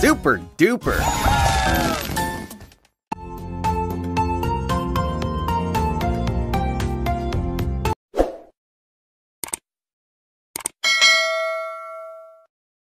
super duper!